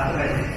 barreras.